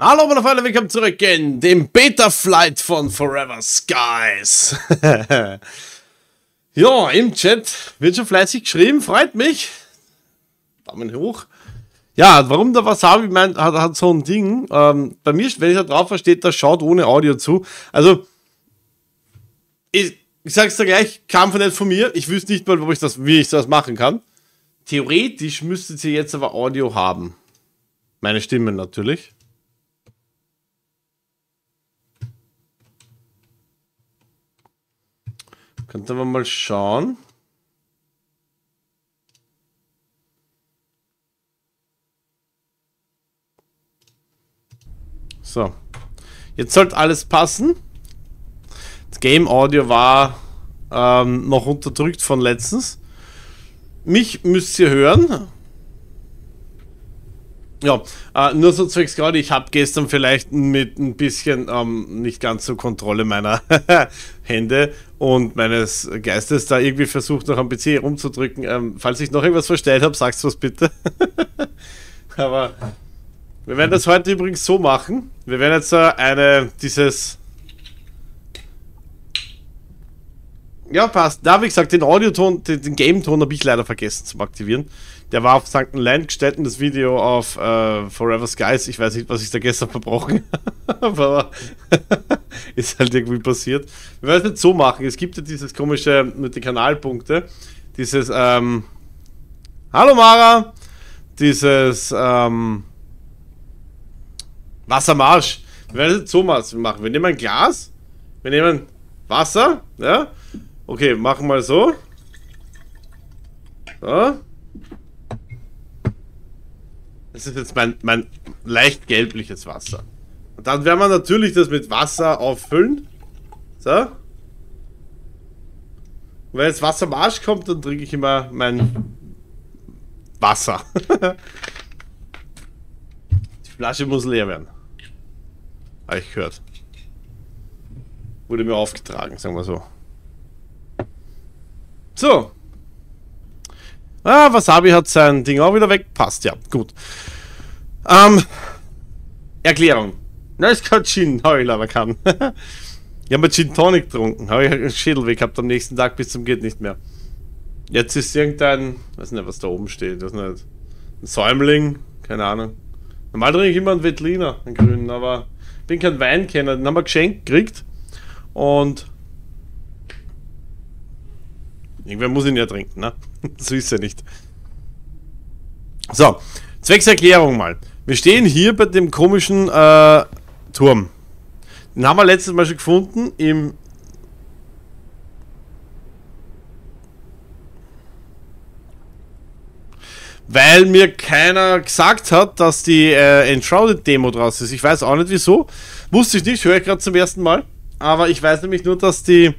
Hallo meine Freunde, willkommen zurück in dem Beta-Flight von Forever Skies. ja, im Chat wird schon fleißig geschrieben, freut mich. Daumen hoch. Ja, warum der Wasabi meint, hat, hat so ein Ding. Ähm, bei mir, wenn ich da drauf steht, das schaut ohne Audio zu. Also, ich, ich sag's dir gleich, kam von nicht von mir. Ich wüsste nicht mal, wo ich das, wie ich das machen kann. Theoretisch müsstet ihr jetzt aber Audio haben. Meine Stimme natürlich. Könnte man mal schauen. So. Jetzt sollte alles passen. Das Game Audio war ähm, noch unterdrückt von letztens. Mich müsst ihr hören. Ja, äh, nur so zwecks gerade, ich habe gestern vielleicht mit ein bisschen ähm, nicht ganz so Kontrolle meiner Hände und meines Geistes da irgendwie versucht, noch am PC rumzudrücken. Ähm, falls ich noch irgendwas verstellt habe, sagst du was bitte. Aber wir werden das heute übrigens so machen. Wir werden jetzt äh, eine, dieses... Ja, passt. Da habe ich gesagt, den Audioton, den, den Game-Ton habe ich leider vergessen zu aktivieren. Der war auf St. Land gestellt und das Video auf äh, Forever Skies. Ich weiß nicht, was ich da gestern verbrochen habe, aber ist halt irgendwie passiert. Wir werden es nicht so machen. Es gibt ja dieses komische mit den Kanalpunkte. Dieses, ähm, Hallo Mara! Dieses, ähm, Wassermarsch. Wir werden es nicht so machen. Wir nehmen ein Glas, wir nehmen Wasser, ja. Okay, machen wir so. So. Das ist jetzt mein, mein leicht gelbliches Wasser. Und dann werden wir natürlich das mit Wasser auffüllen. So. Und wenn jetzt Wasser am Arsch kommt, dann trinke ich immer mein Wasser. Die Flasche muss leer werden. Habe ich gehört. Wurde mir aufgetragen, sagen wir so. So. Ah, Wasabi hat sein Ding auch wieder weg. Passt, ja, gut. Ähm, Erklärung. Na, ist kein Gin, habe ich leider kann. ich habe Gin Tonic getrunken, habe ich einen Schädel weg gehabt am nächsten Tag bis zum geht nicht mehr. Jetzt ist irgendein, weiß nicht, was da oben steht, ist nicht, ein Säumling, keine Ahnung. Normal trinke ich immer einen Wettliner, einen grünen, aber bin kein Weinkenner, den haben wir geschenkt gekriegt und irgendwer muss ihn ja trinken, ne? so ist er nicht. So, Zweckserklärung mal. Wir stehen hier bei dem komischen äh, Turm. Den haben wir letztes Mal schon gefunden im weil mir keiner gesagt hat, dass die äh, Enshrouded-Demo draus ist. Ich weiß auch nicht wieso. Wusste ich nicht, höre ich gerade zum ersten Mal. Aber ich weiß nämlich nur, dass die,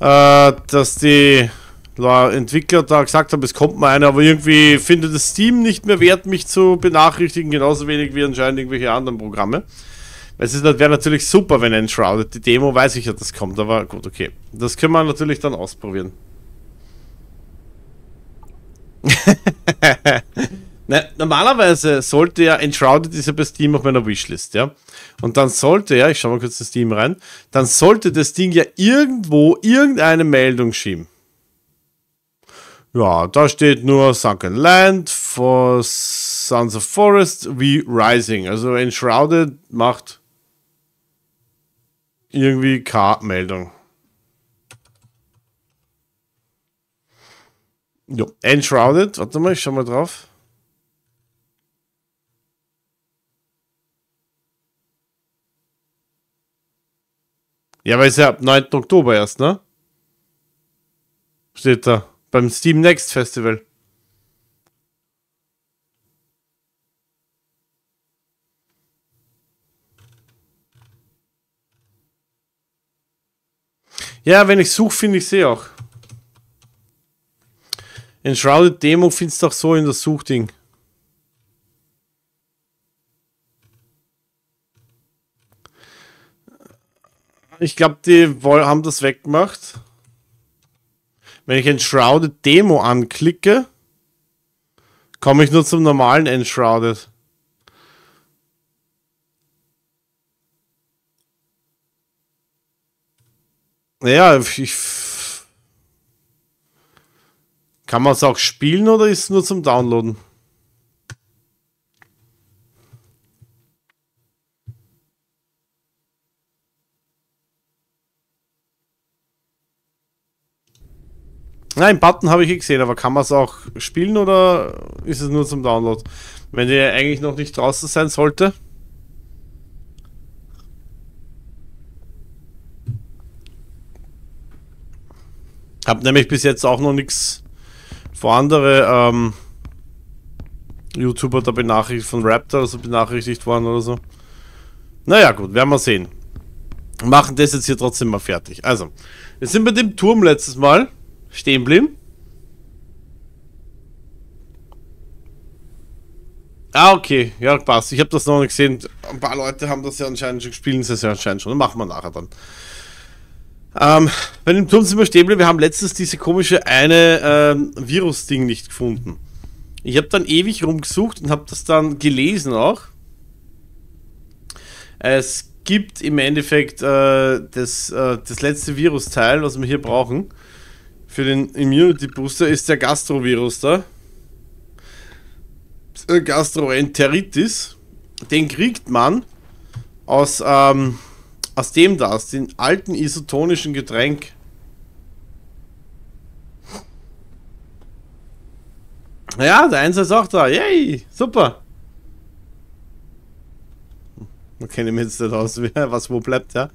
äh, dass die Entwickler da gesagt haben, es kommt mal einer, aber irgendwie findet das Steam nicht mehr wert, mich zu benachrichtigen, genauso wenig wie anscheinend irgendwelche anderen Programme. Es wäre natürlich super, wenn Enshrouded, die Demo weiß ich ja, das kommt, aber gut, okay. Das können wir natürlich dann ausprobieren. Na, normalerweise sollte ja Enshrouded ist ja bei Steam auf meiner Wishlist, ja. Und dann sollte ja, ich schau mal kurz das Steam rein, dann sollte das Ding ja irgendwo irgendeine Meldung schieben. Ja, da steht nur Sunken Land for Sons of Forest wie Rising. Also Enshrouded macht irgendwie K-Meldung. Jo, Enshrouded, warte mal, ich schau mal drauf. Ja, weil es ja ab 9. Oktober erst, ne? Steht da. Beim Steam Next Festival. Ja, wenn ich suche, finde ich sie auch. Enshrouded Demo findest du auch so in das Suchding. ich glaube, die haben das weggemacht. Wenn ich Enshrouded Demo anklicke, komme ich nur zum normalen Enshrouded. Naja, ich. Kann man es auch spielen oder ist es nur zum Downloaden? Nein, Button habe ich eh gesehen, aber kann man es auch spielen oder ist es nur zum Download? Wenn der eigentlich noch nicht draußen sein sollte. Hab nämlich bis jetzt auch noch nichts vor andere ähm, YouTuber da benachrichtigt von Raptor, also benachrichtigt worden oder so. Naja, gut, werden wir sehen. Machen das jetzt hier trotzdem mal fertig. Also, wir sind bei dem Turm letztes Mal stehen blieben. Ah, okay. Ja, passt. Ich habe das noch nicht gesehen. Ein paar Leute haben das ja anscheinend schon gespielt. Das ja anscheinend schon. Machen wir nachher dann. Ähm, bei dem Turm sind wir stehen Wir haben letztens diese komische eine ähm, Virus-Ding nicht gefunden. Ich habe dann ewig rumgesucht und habe das dann gelesen auch. Es gibt im Endeffekt äh, das, äh, das letzte Virus-Teil, was wir hier brauchen für den Immunity Booster ist der Gastrovirus da. Äh, Gastroenteritis. Den kriegt man aus, ähm, aus dem da, aus dem alten isotonischen Getränk. Ja, der Einser ist auch da. Yay, super. Man kennt mich jetzt nicht aus, was wo bleibt, ja.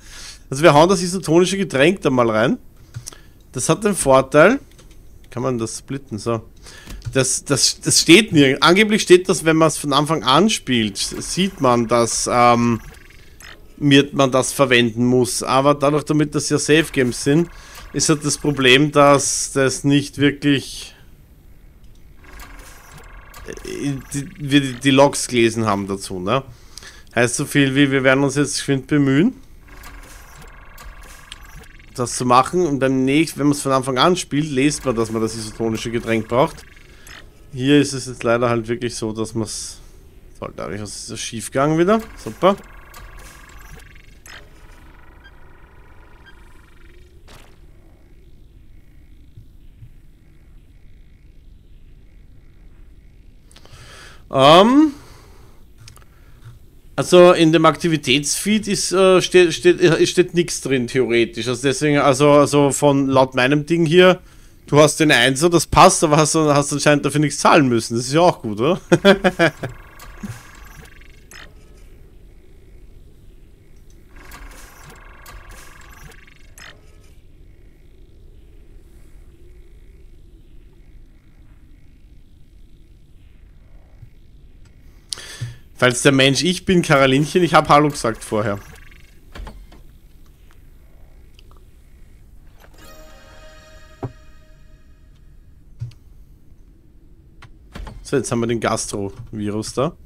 Also wir hauen das isotonische Getränk da mal rein. Das hat den Vorteil, kann man das splitten, so. Das, das, das steht nirgends. Angeblich steht das, wenn man es von Anfang an spielt, sieht man, dass ähm, man das verwenden muss. Aber dadurch, damit das ja Safe Games sind, ist halt das Problem, dass das nicht wirklich äh, die, die Logs gelesen haben dazu, ne? Heißt so viel wie, wir werden uns jetzt geschwind bemühen das zu machen und beim nächsten, wenn man es von Anfang an spielt, lest man, dass man das isotonische Getränk braucht. Hier ist es jetzt leider halt wirklich so, dass man es... So, dadurch ist es schief gegangen wieder. Super. Ähm... Also in dem Aktivitätsfeed ist, äh, steht, steht, äh, steht nichts drin, theoretisch. Also deswegen, also, also von laut meinem Ding hier, du hast den Einser, das passt, aber hast, hast anscheinend dafür nichts zahlen müssen. Das ist ja auch gut, oder? Falls der Mensch ich bin, Karolinchen, ich habe Hallo gesagt vorher. So, jetzt haben wir den Gastro-Virus da.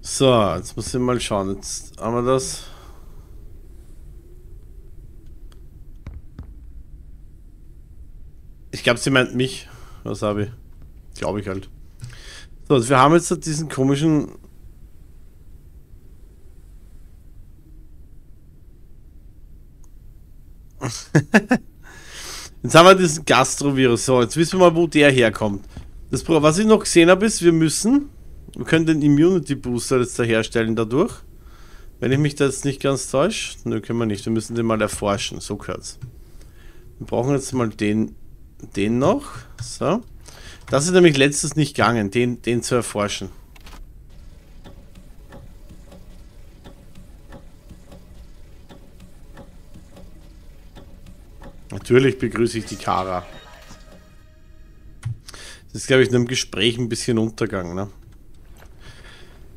So, jetzt muss ich mal schauen. Jetzt haben wir das. Ich glaube, sie meint mich. Was habe ich? Glaube ich halt. So, also wir haben jetzt diesen komischen... jetzt haben wir diesen Gastrovirus. So, jetzt wissen wir mal, wo der herkommt. Das, was ich noch gesehen habe, ist, wir müssen... Wir können den Immunity Booster jetzt da herstellen dadurch. Wenn ich mich da jetzt nicht ganz täusche. Nö, können wir nicht. Wir müssen den mal erforschen. So gehört's. Wir brauchen jetzt mal den den noch. So. Das ist nämlich letztes nicht gegangen, den, den zu erforschen. Natürlich begrüße ich die Kara. Das ist, glaube ich, in einem Gespräch ein bisschen Untergang, ne?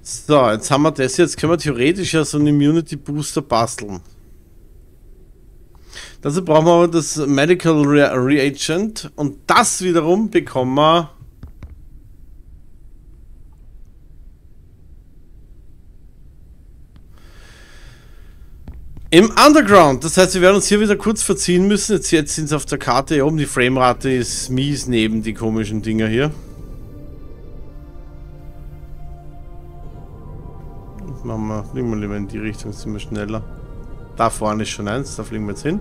So, jetzt haben wir das. Jetzt können wir theoretisch ja so einen Immunity Booster basteln. Dazu brauchen wir aber das Medical Re Reagent und das wiederum bekommen wir Im Underground, das heißt, wir werden uns hier wieder kurz verziehen müssen. Jetzt, jetzt sind es auf der Karte hier oben. Die Framerate ist mies neben die komischen Dinger hier. Machen wir, fliegen wir lieber in die Richtung, sind wir schneller. Da vorne ist schon eins, da fliegen wir jetzt hin.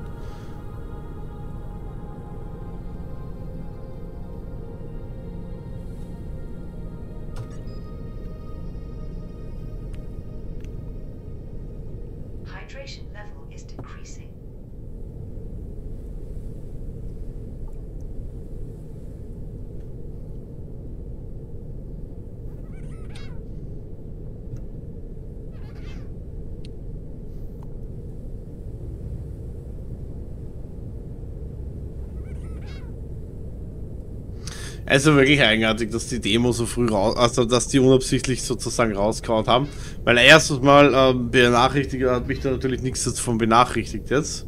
Also wirklich eigenartig, dass die Demo so früh raus, also dass die unabsichtlich sozusagen rausgehauen haben. Weil erstens mal äh, benachrichtigt, hat mich da natürlich nichts davon benachrichtigt jetzt.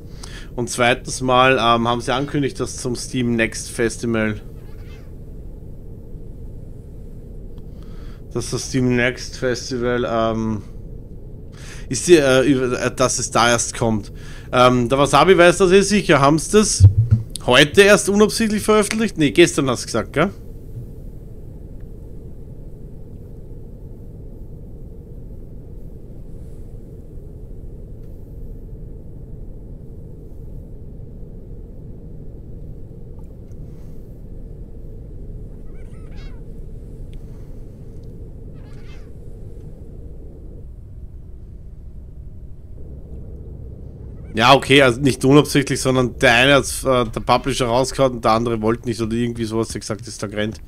Und zweitens mal ähm, haben sie angekündigt, dass zum Steam Next Festival dass das Steam Next Festival ähm, ist die, äh, dass es da erst kommt. Ähm, der Wasabi weiß das eh sicher. Haben sie das Heute erst unabsichtlich veröffentlicht? Ne, gestern hast du gesagt, gell? Ja, okay, also nicht unabsichtlich, sondern der eine hat äh, der Publisher rausgehauen und der andere wollte nicht oder irgendwie sowas gesagt, ist da grennt.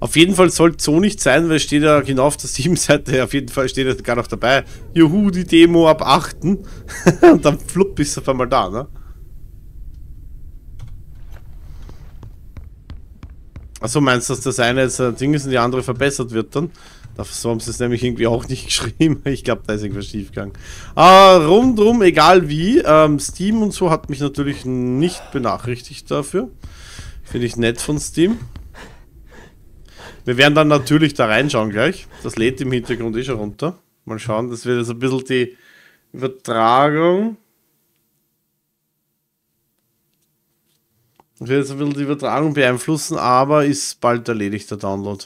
Auf jeden Fall soll es so nicht sein, weil steht ja genau auf der Steam-Seite, auf jeden Fall steht ja gar noch dabei, juhu, die Demo ab 8. und dann flupp ist auf einmal da, ne? Achso, meinst du, dass das eine jetzt ein Ding ist und die andere verbessert wird dann? So haben sie es nämlich irgendwie auch nicht geschrieben. Ich glaube, da ist irgendwas schiefgegangen. Aber rundum, egal wie, ähm, Steam und so hat mich natürlich nicht benachrichtigt dafür. Finde ich nett von Steam. Wir werden dann natürlich da reinschauen gleich. Das lädt im Hintergrund eh schon runter. Mal schauen, das wird jetzt ein bisschen die Übertragung. Das wird jetzt ein bisschen die Übertragung beeinflussen, aber ist bald erledigt, der Download.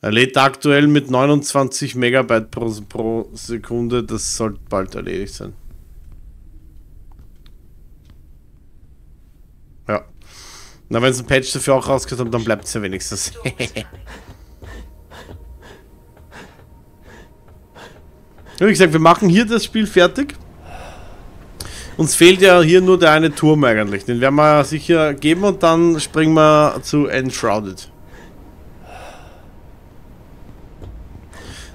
Er lädt aktuell mit 29 Megabyte pro, pro Sekunde. Das sollte bald erledigt sein. Ja. Na, wenn es ein Patch dafür auch rauskommt, dann bleibt es ja wenigstens. Wie gesagt, wir machen hier das Spiel fertig. Uns fehlt ja hier nur der eine Turm eigentlich. Den werden wir sicher geben und dann springen wir zu Enshrouded.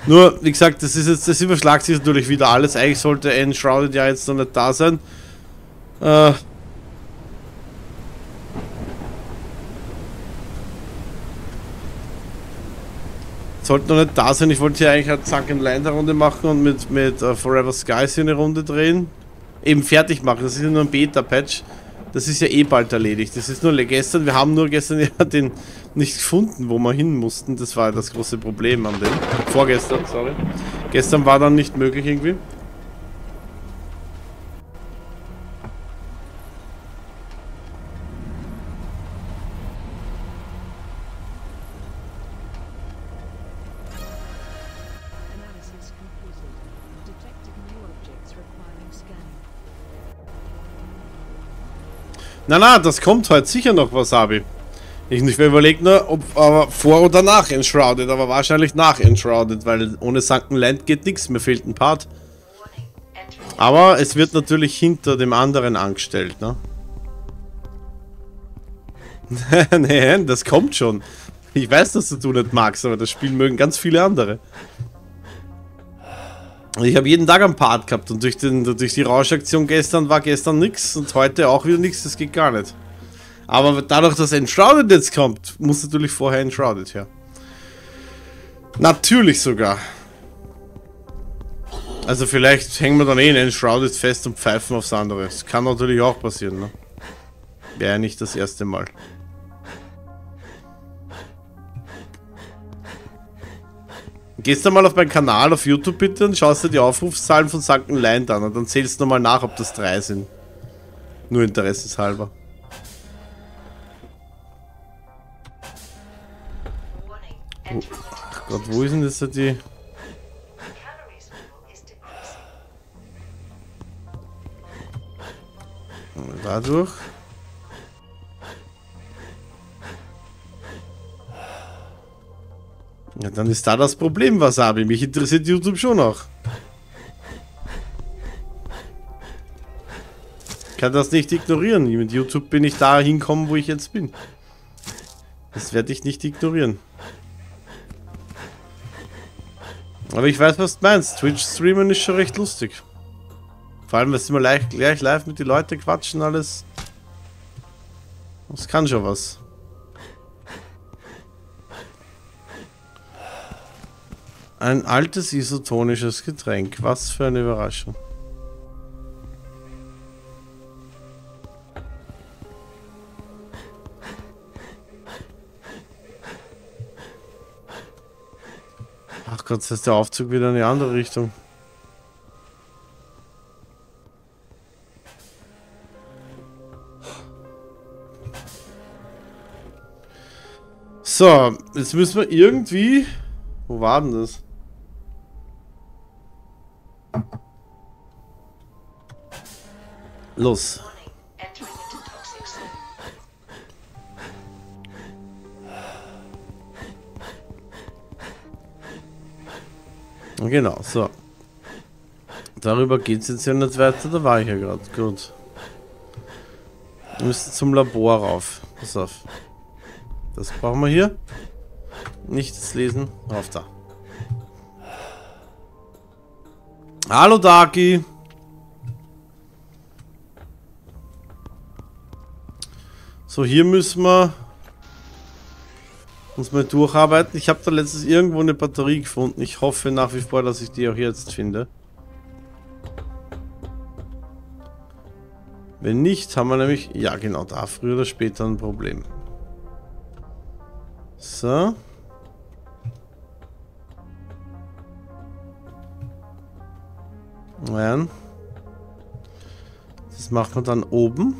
Nur, wie gesagt, das ist jetzt, das überschlagt sich natürlich wieder alles. Eigentlich sollte Enshrouded ja jetzt noch nicht da sein. Äh. Sollte noch nicht da sein. Ich wollte ja eigentlich eine Sunken Line Runde machen und mit, mit uh, Forever Skies hier eine Runde drehen. Eben fertig machen. Das ist ja nur ein Beta-Patch. Das ist ja eh bald erledigt. Das ist nur gestern, wir haben nur gestern ja den nicht gefunden, wo wir hin mussten. Das war das große Problem an dem. Vorgestern, sorry. Gestern war dann nicht möglich irgendwie. Na na, das kommt heute sicher noch, Wasabi. Ich, ich überlege nur, ob aber vor oder nach Enshrouded, aber wahrscheinlich nach Enshrouded, weil ohne Sunken Land geht nichts, mir fehlt ein Part. Aber es wird natürlich hinter dem anderen angestellt, ne? nee, das kommt schon. Ich weiß, dass du nicht magst, aber das Spiel mögen ganz viele andere. Ich habe jeden Tag einen Part gehabt und durch, den, durch die Rauschaktion gestern war gestern nichts und heute auch wieder nichts, das geht gar nicht. Aber dadurch, dass Enshrouded jetzt kommt, muss natürlich vorher Enshrouded her. Natürlich sogar. Also vielleicht hängen wir dann eh in Enshrouded fest und pfeifen aufs andere. Das kann natürlich auch passieren, ne? Wäre ja nicht das erste Mal. Gehst du mal auf meinen Kanal auf YouTube bitte und schaust dir die Aufrufszahlen von St. Land an und dann zählst du nochmal nach, ob das drei sind. Nur interesseshalber. Oh, Gott, wo ist denn jetzt die... Dadurch... Ja, dann ist da das Problem, Wasabi. Mich interessiert YouTube schon noch. Ich kann das nicht ignorieren. Mit YouTube bin ich da hinkommen, wo ich jetzt bin. Das werde ich nicht ignorieren. Aber ich weiß, was du meinst. Twitch-Streamen ist schon recht lustig. Vor allem, wenn mal gleich, gleich live mit den Leuten quatschen, alles. Das kann schon was. Ein altes isotonisches Getränk. Was für eine Überraschung. Ach Gott, jetzt ist der Aufzug wieder in die andere Richtung. So, jetzt müssen wir irgendwie... Wo war denn das? Los. Genau, so. Darüber geht es jetzt ja nicht weiter, da war ich ja gerade. Gut. Wir müssen zum Labor rauf. Pass auf. Das brauchen wir hier. Nichts lesen. Rauf da. Hallo Daki. So, hier müssen wir uns mal durcharbeiten. Ich habe da letztens irgendwo eine Batterie gefunden. Ich hoffe nach wie vor, dass ich die auch jetzt finde. Wenn nicht, haben wir nämlich... Ja, genau, da früher oder später ein Problem. So. Nein. Das machen wir dann oben.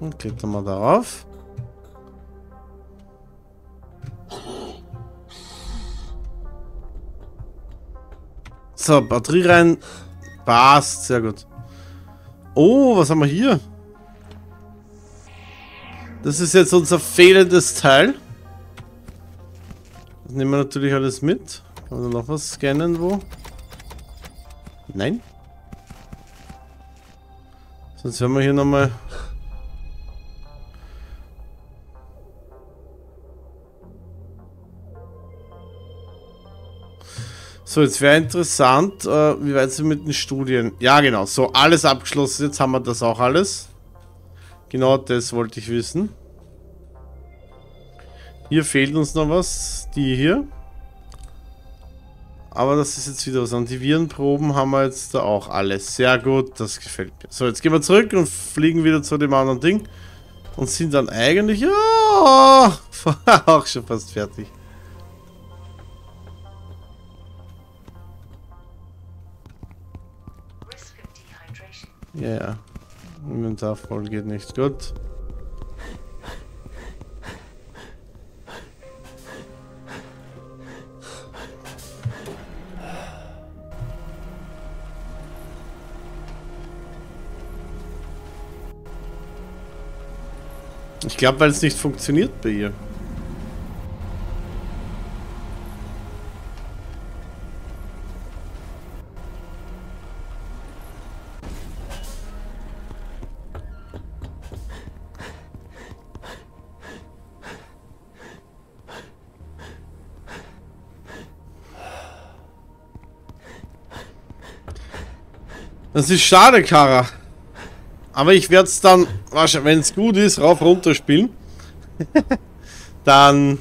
Und klicken wir darauf. So, Batterie rein. Passt, sehr gut. Oh, was haben wir hier? Das ist jetzt unser fehlendes Teil. Das nehmen wir natürlich alles mit. Kann man noch was scannen wo? Nein. Sonst hören wir hier nochmal So, jetzt wäre interessant, äh, wie weit sind mit den Studien? Ja, genau. So, alles abgeschlossen. Jetzt haben wir das auch alles. Genau das wollte ich wissen. Hier fehlt uns noch was. Die hier. Aber das ist jetzt wieder was. Antivirenproben haben wir jetzt da auch alles. Sehr gut, das gefällt mir. So, jetzt gehen wir zurück und fliegen wieder zu dem anderen Ding. Und sind dann eigentlich... Ja, auch schon fast fertig. Ja, ja. Inventar voll geht nicht gut. Ich glaube, weil es nicht funktioniert bei ihr. Das ist schade, Kara. Aber ich werde es dann, wenn es gut ist, rauf runter spielen. dann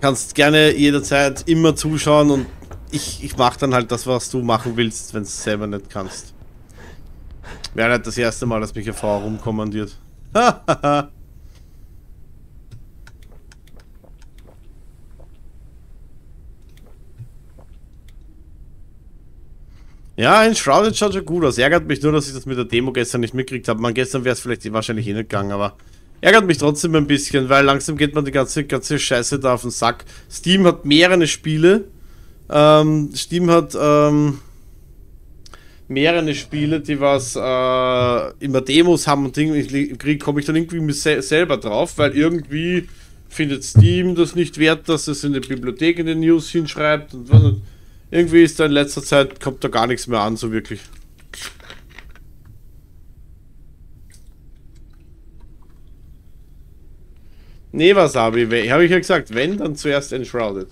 kannst gerne jederzeit immer zuschauen und ich, ich mache dann halt das, was du machen willst, wenn du es selber nicht kannst. Wäre nicht das erste Mal, dass mich eine Frau rumkommandiert. Ja, ein Shrouded schaut schon gut aus. Ärgert mich nur, dass ich das mit der Demo gestern nicht mitgekriegt habe. Man, gestern wäre es vielleicht wahrscheinlich eh nicht gegangen, aber ärgert mich trotzdem ein bisschen, weil langsam geht man die ganze, ganze Scheiße da auf den Sack. Steam hat mehrere Spiele, Ähm, Steam hat ähm, mehrere Spiele, die was äh, immer Demos haben und Ding, komme ich dann irgendwie se selber drauf, weil irgendwie findet Steam das nicht wert, dass es in der Bibliothek in den News hinschreibt und was, irgendwie ist da in letzter Zeit kommt da gar nichts mehr an, so wirklich. Nee, Wasabi, habe ich ja gesagt, wenn, dann zuerst Enshrouded.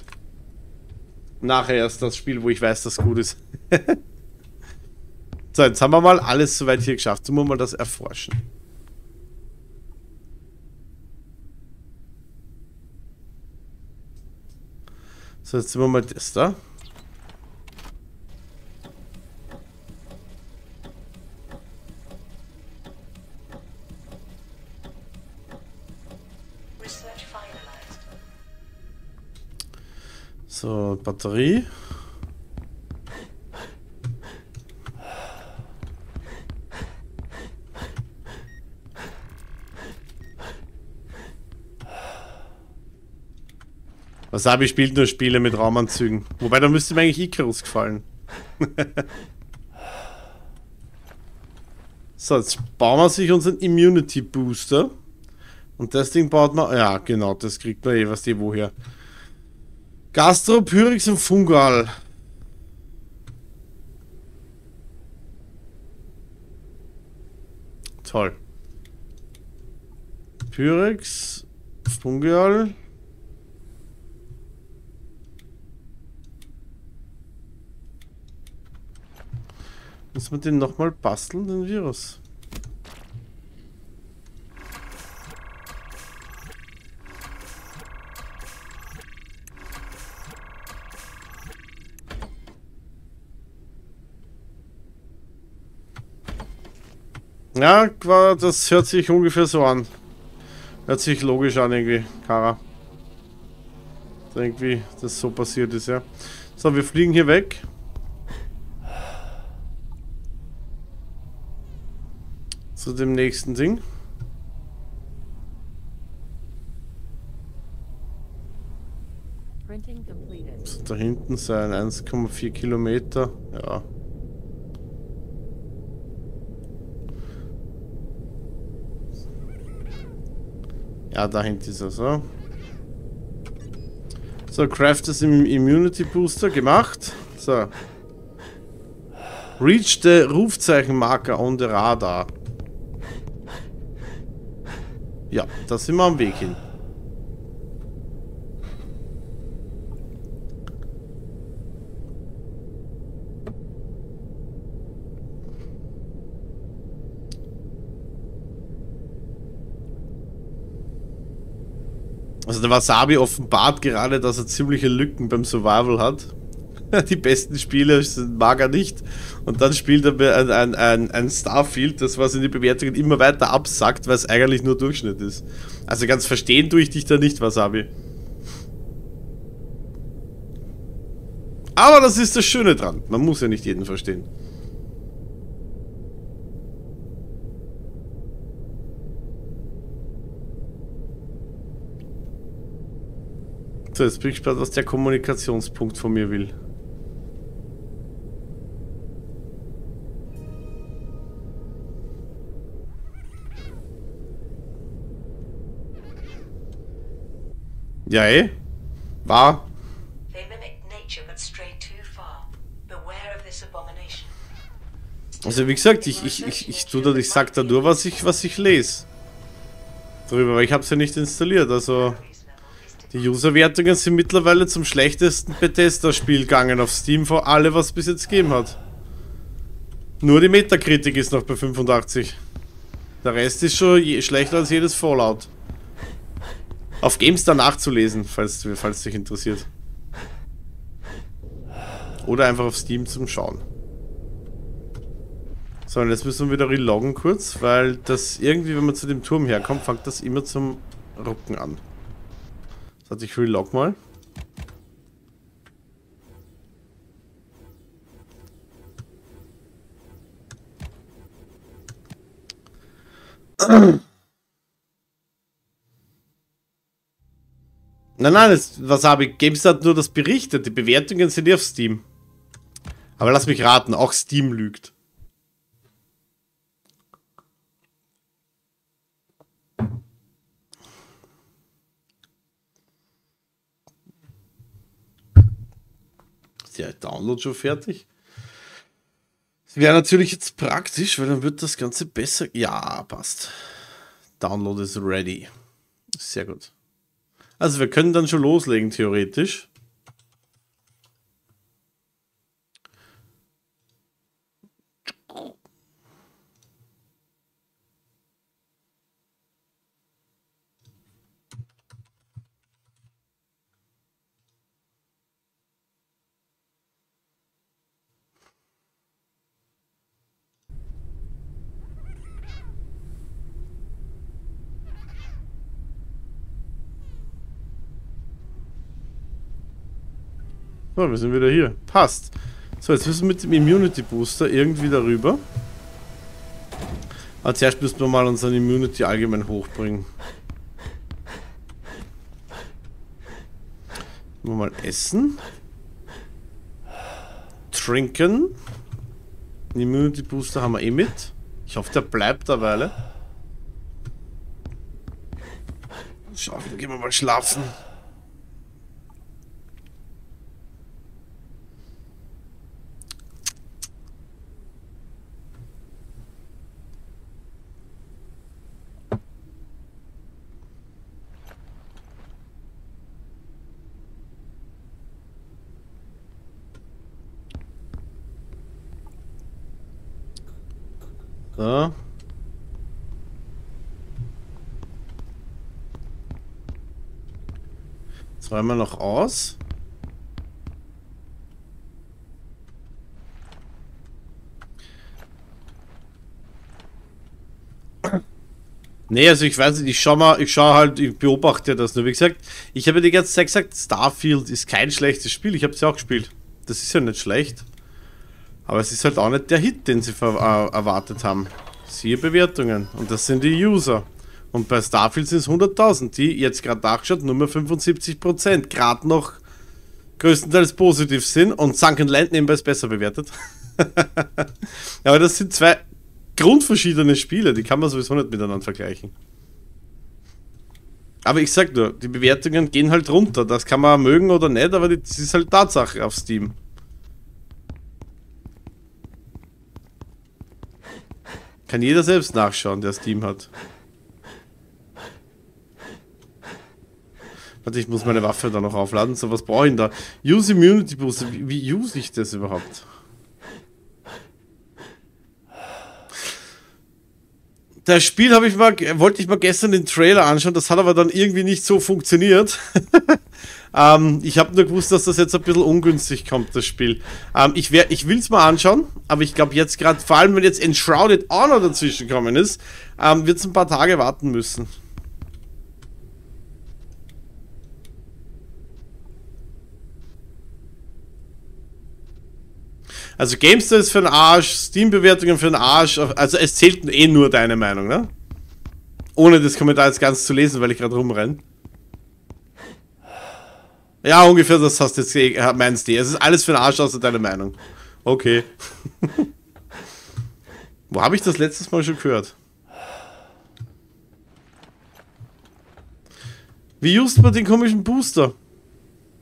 Nachher erst das Spiel, wo ich weiß, dass gut ist. so, jetzt haben wir mal alles soweit hier geschafft. Jetzt muss mal das erforschen. So, jetzt sind wir mal das da. Batterie. Wasabi spielt nur Spiele mit Raumanzügen. Wobei, da müsste mir eigentlich Icarus gefallen. so, jetzt bauen wir sich unseren Immunity Booster. Und das Ding baut man... Ja, genau, das kriegt man eh, was die woher. Gastro, Pyrix und Fungal. Toll. Pyrex, Fungal. Muss man den nochmal basteln, den Virus? Ja, das hört sich ungefähr so an. Hört sich logisch an irgendwie, Kara. Irgendwie das so passiert ist, ja. So, wir fliegen hier weg. Zu dem nächsten Ding. Da hinten sein 1,4 Kilometer. Ja. Ja, da hinten ist er so. So, Craft ist im Immunity Booster gemacht. So. Reach the Rufzeichenmarker on the Radar. Ja, da sind wir am Weg hin. Also der Wasabi offenbart gerade, dass er ziemliche Lücken beim Survival hat. Die besten Spiele mag er nicht. Und dann spielt er ein, ein, ein, ein Starfield, das was in die Bewertungen immer weiter absackt, weil es eigentlich nur Durchschnitt ist. Also ganz verstehen tue ich dich da nicht, Wasabi. Aber das ist das Schöne dran. Man muss ja nicht jeden verstehen. So, jetzt bin ich gespannt, was der Kommunikationspunkt von mir will. Ja, eh? War. Also wie gesagt, ich, ich, ich, ich tue da, ich sag da nur, was ich, was ich lese. Drüber, weil ich habe es ja nicht installiert, also... Die User-Wertungen sind mittlerweile zum schlechtesten Bethesda-Spiel gegangen auf Steam vor alle, was es bis jetzt gegeben hat. Nur die Metakritik ist noch bei 85. Der Rest ist schon schlechter als jedes Fallout. Auf GameStar nachzulesen, falls, falls dich interessiert. Oder einfach auf Steam zum Schauen. So, und jetzt müssen wir wieder reloggen kurz, weil das irgendwie, wenn man zu dem Turm herkommt, fängt das immer zum Rucken an. Das heißt, ich relog mal. Nein, nein, das, was habe ich? GameStar hat nur das berichtet. Die Bewertungen sind ja auf Steam. Aber lass mich raten, auch Steam lügt. Ist der Download schon fertig? Wäre natürlich jetzt praktisch, weil dann wird das Ganze besser. Ja, passt. Download is ready. Sehr gut. Also wir können dann schon loslegen, theoretisch. So, wir sind wieder hier. Passt. So, jetzt müssen wir mit dem Immunity Booster irgendwie darüber. Aber zuerst müssen wir mal unseren Immunity allgemein hochbringen. Wir mal essen. Trinken. Den Immunity Booster haben wir eh mit. Ich hoffe, der bleibt derweile. Schau, dann gehen wir mal schlafen. So. Räumen wir noch aus. Nee, also ich weiß nicht, ich schau mal, ich schau halt, ich beobachte das nur. Wie gesagt, ich habe die ganze Zeit gesagt, Starfield ist kein schlechtes Spiel. Ich habe es ja auch gespielt. Das ist ja nicht schlecht. Aber es ist halt auch nicht der Hit, den sie äh, erwartet haben. Siehe Bewertungen. Und das sind die User. Und bei Starfield sind es 100.000, die jetzt gerade nachschaut, nur mehr 75%. Gerade noch größtenteils positiv sind und Sunken Land nebenbei ist besser bewertet. Aber das sind zwei grundverschiedene Spiele, die kann man sowieso nicht miteinander vergleichen. Aber ich sag nur, die Bewertungen gehen halt runter. Das kann man mögen oder nicht, aber das ist halt Tatsache auf Steam. Kann jeder selbst nachschauen, der Steam hat. Warte, ich muss meine Waffe da noch aufladen. So, was brauche ich denn da? Use Immunity Booster. Wie, wie use ich das überhaupt? Das Spiel habe ich mal, wollte ich mal gestern den Trailer anschauen, das hat aber dann irgendwie nicht so funktioniert. Ähm, ich habe nur gewusst, dass das jetzt ein bisschen ungünstig kommt, das Spiel. Ähm, ich ich will es mal anschauen, aber ich glaube jetzt gerade, vor allem wenn jetzt Enshrouded Honor dazwischen gekommen ist, ähm, wird es ein paar Tage warten müssen. Also Gamester ist für den Arsch, Steam-Bewertungen für den Arsch, also es zählt eh nur deine Meinung, ne? Ohne das Kommentar jetzt ganz zu lesen, weil ich gerade rumrenne. Ja, ungefähr das hast du jetzt äh, meinst du. Es ist alles für den Arsch außer deine Meinung. Okay. Wo habe ich das letztes Mal schon gehört? Wie just man den komischen Booster?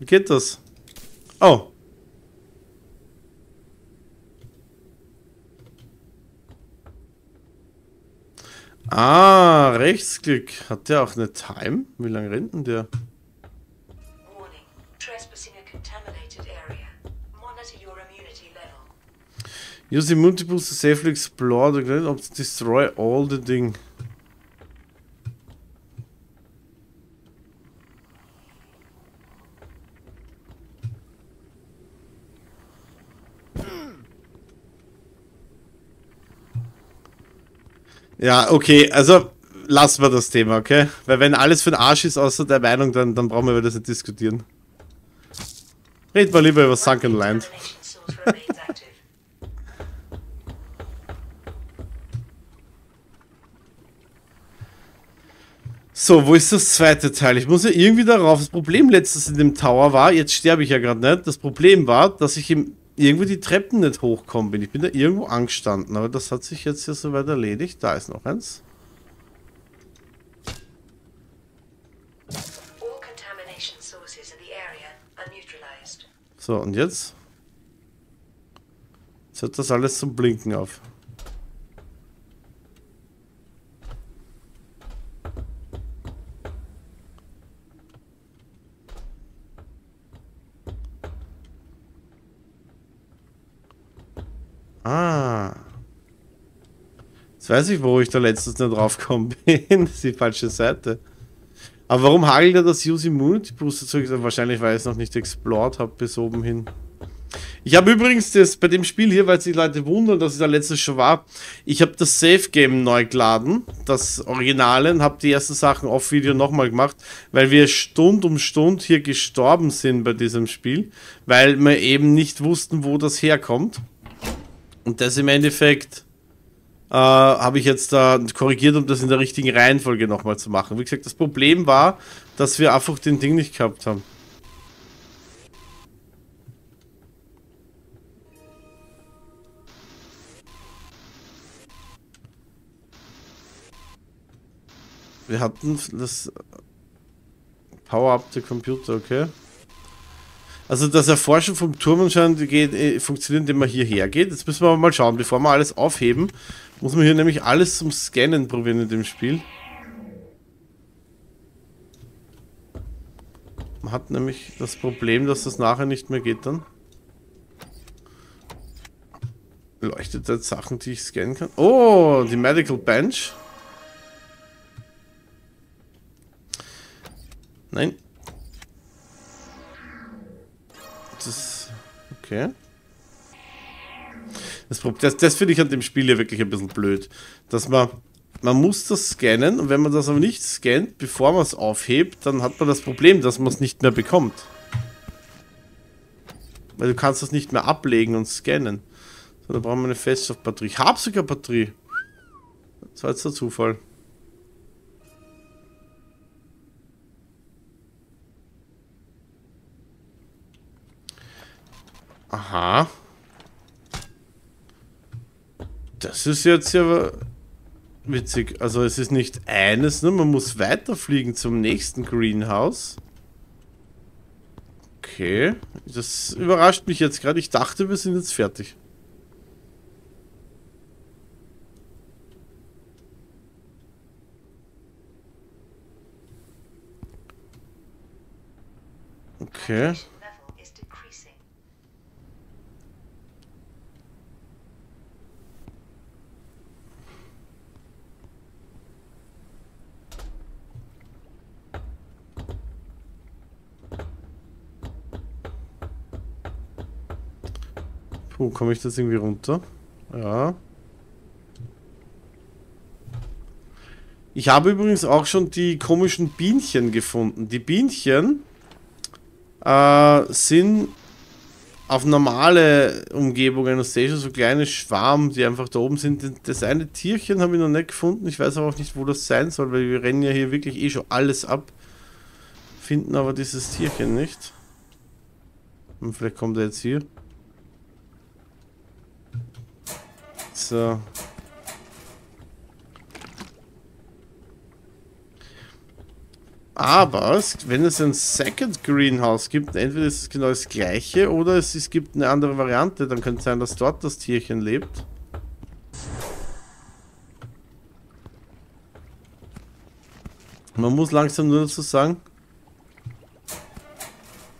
Wie geht das? Oh. Ah, Rechtsklick. Hat der auch eine Time? Wie lange rennt denn der? Use the multiples to safely explore the grid or destroy all the thing. Ja, okay, also lassen wir das Thema, okay? Weil wenn alles für den Arsch ist, außer der Meinung, dann, dann brauchen wir das nicht diskutieren. Reden wir lieber über Sunken Land. So, wo ist das zweite Teil? Ich muss ja irgendwie darauf. Das Problem letztes in dem Tower war, jetzt sterbe ich ja gerade nicht. Das Problem war, dass ich im, irgendwo die Treppen nicht hochkommen bin. Ich bin da irgendwo angestanden, aber das hat sich jetzt ja soweit erledigt. Da ist noch eins. So, und jetzt? Jetzt hört das alles zum Blinken auf. Jetzt weiß ich, wo ich da letztens nicht draufgekommen bin. das ist die falsche Seite. Aber warum hagelt er das Use Immunity Booster zurück? Wahrscheinlich, weil ich es noch nicht explored habe bis oben hin. Ich habe übrigens das bei dem Spiel hier, weil sich Leute wundern, dass es da letztes schon war, ich habe das Safe Game neu geladen, das Originale, und habe die ersten Sachen auf Video nochmal gemacht, weil wir Stund um Stund hier gestorben sind bei diesem Spiel, weil wir eben nicht wussten, wo das herkommt. Und das im Endeffekt äh, habe ich jetzt da korrigiert, um das in der richtigen Reihenfolge nochmal zu machen. Wie gesagt, das Problem war, dass wir einfach den Ding nicht gehabt haben. Wir hatten das Power-Up der Computer, okay. Also das Erforschen vom Turm anscheinend geht, äh, funktioniert, indem man hierher geht. Jetzt müssen wir aber mal schauen, bevor wir alles aufheben, muss man hier nämlich alles zum Scannen probieren in dem Spiel. Man hat nämlich das Problem, dass das nachher nicht mehr geht dann. Leuchtet jetzt Sachen, die ich scannen kann. Oh, die Medical Bench. Nein. Das. Okay. Das, das, das finde ich an dem Spiel ja wirklich ein bisschen blöd. Dass man. Man muss das scannen und wenn man das aber nicht scannt, bevor man es aufhebt, dann hat man das Problem, dass man es nicht mehr bekommt. Weil du kannst das nicht mehr ablegen und scannen. So, da brauchen wir eine Feststoffbatterie. Ich habe sogar Batterie. Das war jetzt der Zufall. Aha. Das ist jetzt ja witzig. Also es ist nicht eines, ne? man muss weiterfliegen zum nächsten Greenhouse. Okay, das überrascht mich jetzt gerade. Ich dachte, wir sind jetzt fertig. Okay. Puh, komme ich das irgendwie runter? Ja. Ich habe übrigens auch schon die komischen Bienchen gefunden. Die Bienchen äh, sind auf normale Umgebungen einer Station so kleine Schwarm, die einfach da oben sind. Das eine Tierchen habe ich noch nicht gefunden. Ich weiß aber auch nicht, wo das sein soll, weil wir rennen ja hier wirklich eh schon alles ab. Finden aber dieses Tierchen nicht. Und vielleicht kommt er jetzt hier. So. Aber wenn es ein Second Greenhouse gibt, entweder ist es genau das gleiche oder es, es gibt eine andere Variante, dann könnte es sein, dass dort das Tierchen lebt. Man muss langsam nur dazu sagen,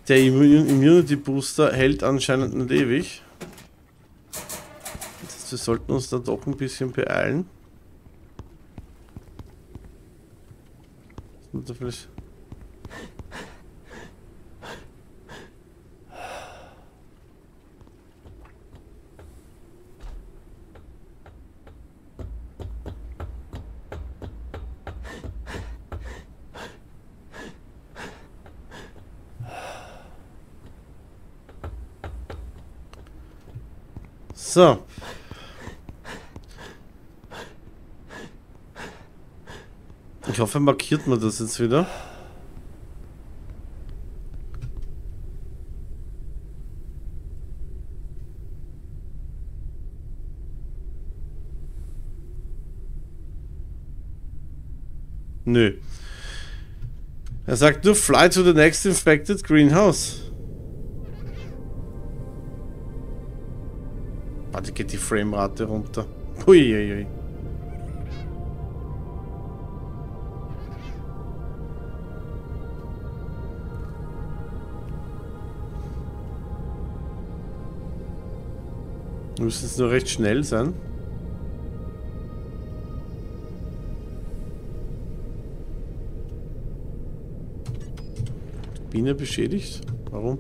der Immunity Booster hält anscheinend nicht ewig wir sollten uns da doch ein bisschen beeilen. So. Ich hoffe, markiert man das jetzt wieder. Nö. Er sagt nur fly to the next infected greenhouse. Warte, geht die Framerate runter. Uiuiui. Müssen es nur recht schnell sein. Biene beschädigt? Warum?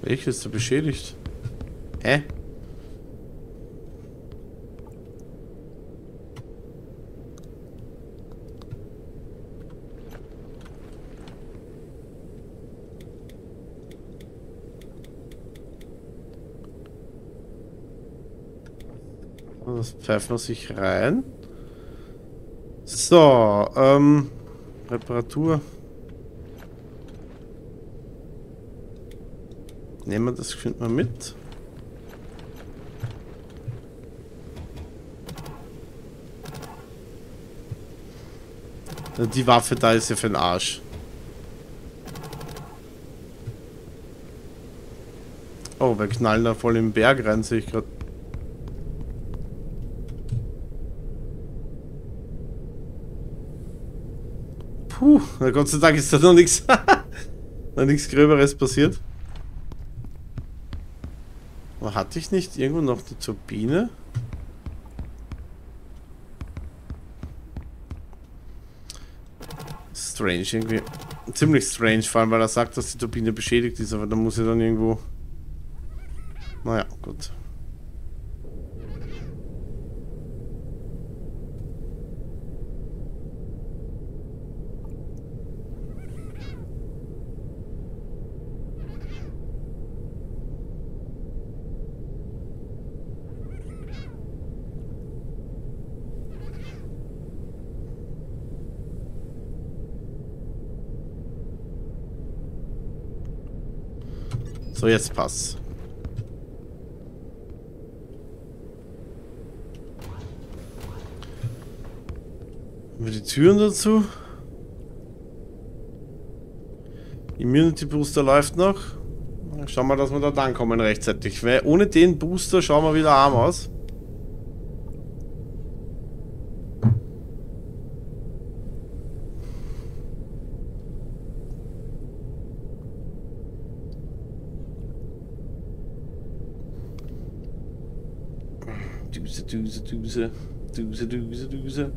Welches ist da beschädigt? Hä? Das pfeifen wir sich rein. So, ähm, Reparatur. Nehmen wir das finden wir mit. Die Waffe da ist ja für den Arsch. Oh, wir knallen da voll im Berg rein, sehe ich gerade. Puh, Gott sei Dank ist da noch nichts noch nichts Gröberes passiert. Aber hatte ich nicht irgendwo noch die Turbine? Strange irgendwie. Ziemlich strange, vor allem weil er sagt, dass die Turbine beschädigt ist, aber da muss er dann irgendwo... Naja, gut. Jetzt passt. Haben die Türen dazu? Immunity Booster läuft noch. Schauen wir, dass wir da dann kommen rechtzeitig. Weil ohne den Booster schauen wir wieder arm aus. Duse, Duse, Duse, Duse, Duse.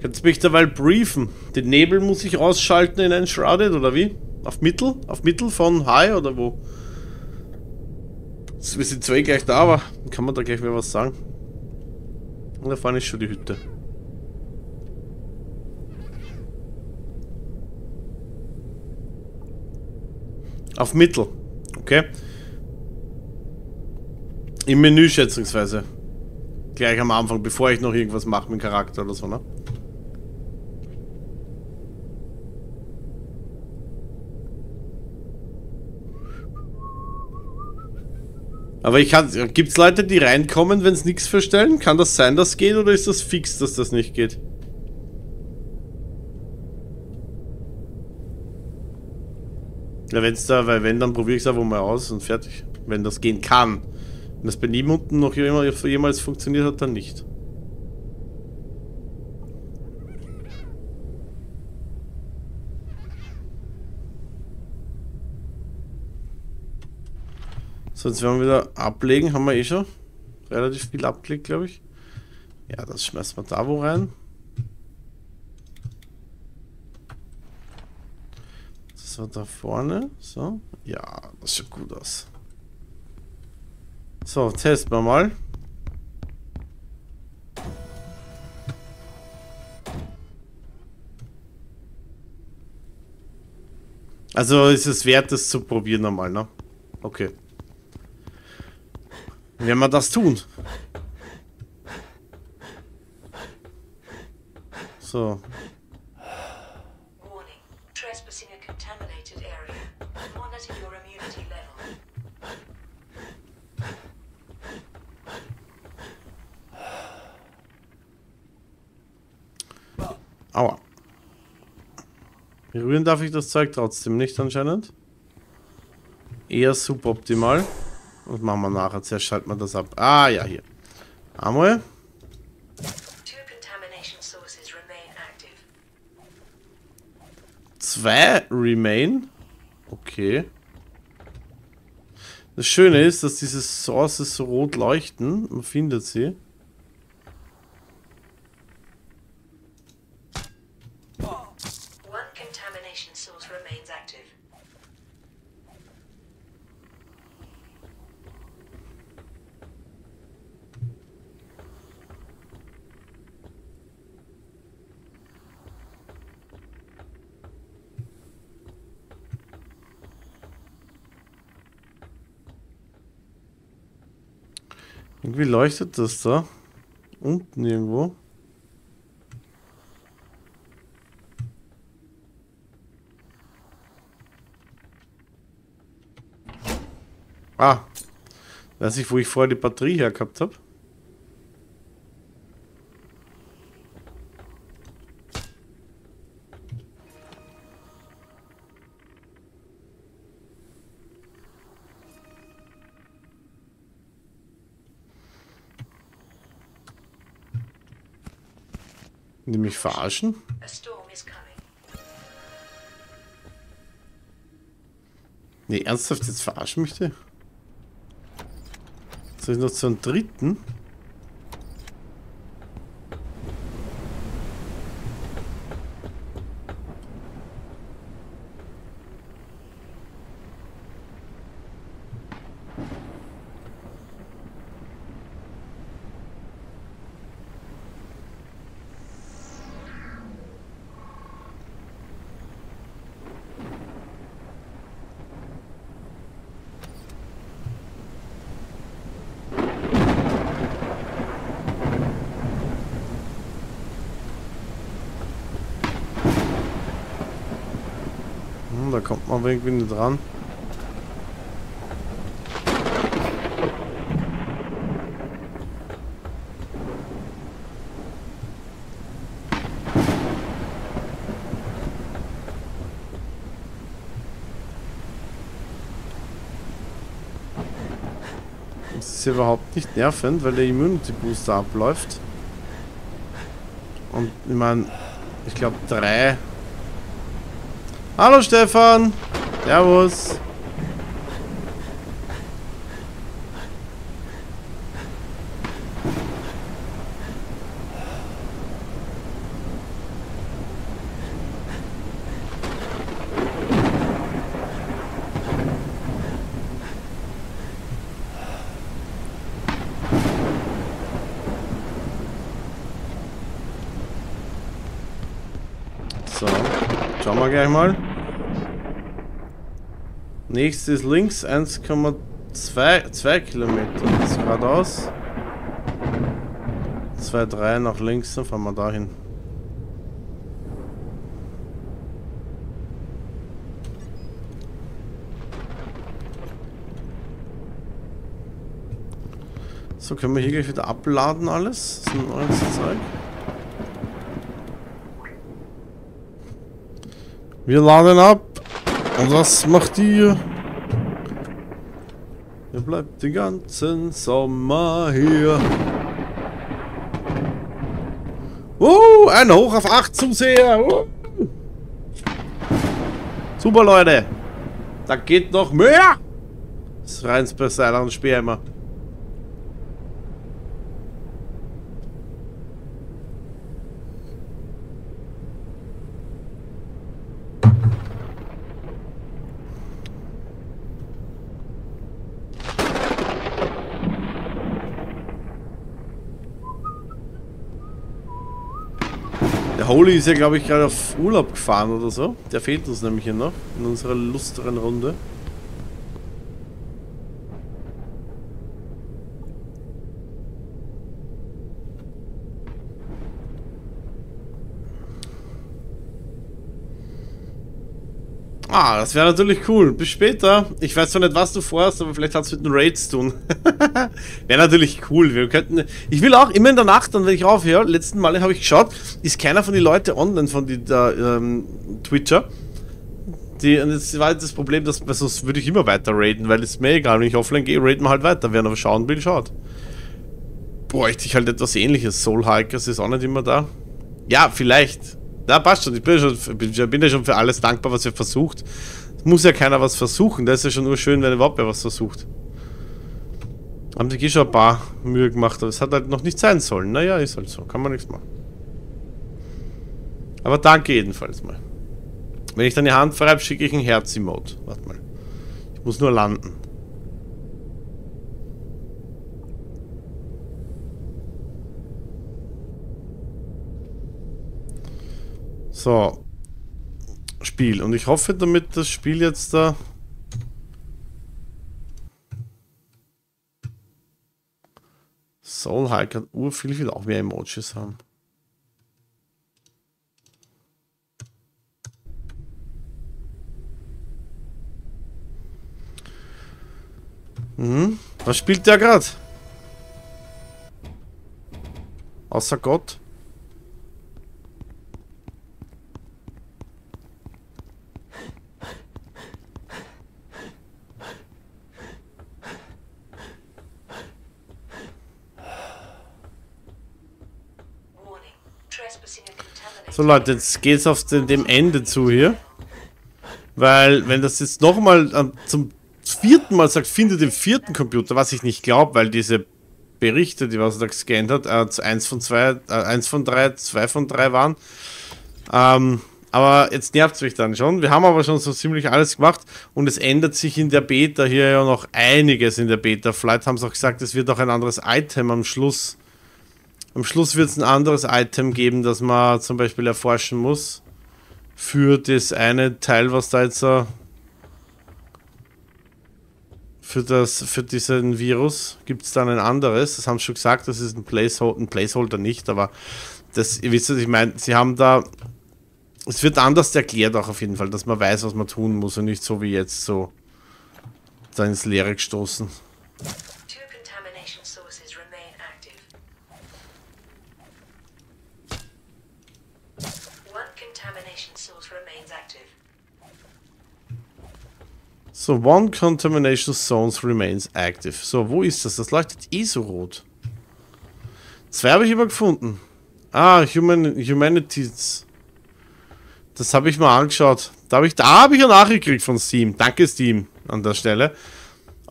Kannst du mich dabei briefen? Den Nebel muss ich ausschalten in ein Shrouded oder wie? Auf Mittel? Auf Mittel von High oder wo? Wir sind zwei gleich da, aber kann man da gleich wieder was sagen? Und da vorne ist schon die Hütte. Auf Mittel. Okay. Im Menü schätzungsweise. Gleich am Anfang, bevor ich noch irgendwas mache mit dem Charakter oder so, ne? Aber ich kann. Gibt's Leute, die reinkommen, wenn es nichts verstellen? Kann das sein, dass geht oder ist das fix, dass das nicht geht? Ja, wenn's da, weil wenn, dann probiere ich es einfach mal aus und fertig. Wenn das gehen kann. Wenn das bei niemandem noch jemals funktioniert hat, dann nicht. So, jetzt werden wir wieder ablegen. Haben wir eh schon relativ viel abgelegt, glaube ich. Ja, das schmeißen wir da wo rein. Das war da vorne. So. Ja, das sieht gut aus. So, testen wir mal. Also ist es wert, das zu probieren einmal, ne? Okay. Werden wir das tun? So. Aua. Berühren darf ich das Zeug trotzdem nicht anscheinend. Eher suboptimal. Was machen wir nachher? Zuerst schalten wir das ab. Ah, ja, hier. Einmal. Two contamination sources remain active. Zwei remain. Okay. Das Schöne ist, dass diese Sources so rot leuchten. Man findet sie. One contamination source remains active. Irgendwie leuchtet das da. Unten irgendwo. Ah. Weiß ich, wo ich vorher die Batterie her gehabt habe. Die mich verarschen? Nee, ernsthaft, jetzt verarschen mich die? Soll ich noch zu einem dritten? Hm, aber irgendwie nicht dran. Das ist überhaupt nicht nervend, weil der Immunity Booster abläuft. Und ich meine, ich glaube drei Hallo Stefan. Servus. So, schauen wir gleich mal. Nächstes links 1,2 Kilometer. Das geradeaus. 2, 3 nach links, dann fahren wir dahin. So, können wir hier gleich wieder abladen alles? Das ist ein neues Zeug. Wir laden ab. Und was macht ihr? Ihr bleibt den ganzen Sommer hier. Uh, ein Hoch auf 8 Zuseher. Uh. Super, Leute. Da geht noch mehr. Das ist reins bei seiner Speer immer. Holy ist ja, glaube ich, gerade auf Urlaub gefahren oder so. Der fehlt uns nämlich hier noch in unserer lusteren Runde. Ah, das wäre natürlich cool. Bis später. Ich weiß zwar nicht, was du vorhast, aber vielleicht hat es mit den Raids zu tun. wäre natürlich cool. Wir könnten. Ich will auch immer in der Nacht, dann wenn ich aufhöre, letzten Male habe ich geschaut, ist keiner von den Leuten online von den ähm, Twitcher. Die, und jetzt war das Problem, dass sonst würde ich immer weiter raiden, weil es mir egal, wenn ich offline gehe, raiden wir halt weiter. Wer noch schauen will, schaut. Bräuchte ich halt etwas ähnliches. Soul Hikers ist auch nicht immer da. Ja, vielleicht. Na, passt schon. Ich bin, schon, bin, ja schon für alles dankbar, was ihr versucht. Es muss ja keiner was versuchen. Das ist ja schon nur schön, wenn überhaupt wer was versucht. Haben sich eh schon ein paar Mühe gemacht, aber es hat halt noch nicht sein sollen. Naja, ist halt so. Kann man nichts machen. Aber danke jedenfalls mal. Wenn ich die Hand verreibe, schicke ich ein Herz-Emote. Warte mal. Ich muss nur landen. So. Spiel. Und ich hoffe, damit das Spiel jetzt da... Soul Hike hat urviel, viel auch mehr Emojis haben. Mhm. Was spielt der gerade? Außer Gott. So Leute, jetzt geht's auf den, dem Ende zu hier. Weil, wenn das jetzt nochmal zum vierten Mal sagt, finde den vierten Computer, was ich nicht glaube, weil diese Berichte, die was da gescannt hat, äh, eins von zwei, äh, eins von drei, zwei von drei waren. Ähm, aber jetzt nervt es mich dann schon. Wir haben aber schon so ziemlich alles gemacht und es ändert sich in der Beta hier ja noch einiges in der Beta. Vielleicht haben sie auch gesagt, es wird auch ein anderes Item am Schluss am Schluss wird es ein anderes Item geben, das man zum Beispiel erforschen muss. Für das eine Teil, was da jetzt so für, das, für diesen Virus gibt es dann ein anderes. Das haben sie schon gesagt, das ist ein Placeholder, ein Placeholder nicht, aber das, ihr wisst, was ich meine, sie haben da, es wird anders erklärt auch auf jeden Fall, dass man weiß, was man tun muss und nicht so wie jetzt so da ins Leere gestoßen. So, one contamination zones remains active. So, wo ist das? Das leuchtet eh so rot. Zwei habe ich immer gefunden. Ah, Human, Humanities. Das habe ich mal angeschaut. Da habe ich, da habe ich eine Nachricht gekriegt von Steam. Danke Steam an der Stelle.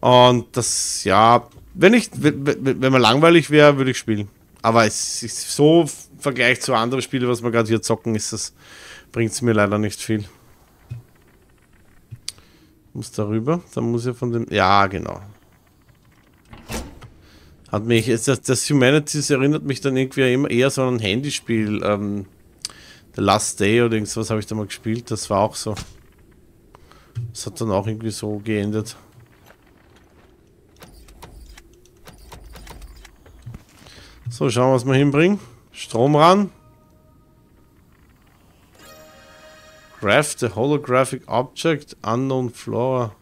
Und das, ja, wenn ich, wenn man langweilig wäre, würde ich spielen. Aber es ist so im Vergleich zu anderen Spielen, was wir gerade hier zocken, ist das, bringt es mir leider nicht viel. Muss darüber. Dann muss er von dem. Ja, genau. Hat mich. Das, das Humanities erinnert mich dann irgendwie immer eher so an ein Handyspiel. Ähm, The Last Day oder irgendwas habe ich da mal gespielt. Das war auch so. Das hat dann auch irgendwie so geendet. So, schauen wir, was wir hinbringen. Strom ran. Craft the holographic object, unknown flora.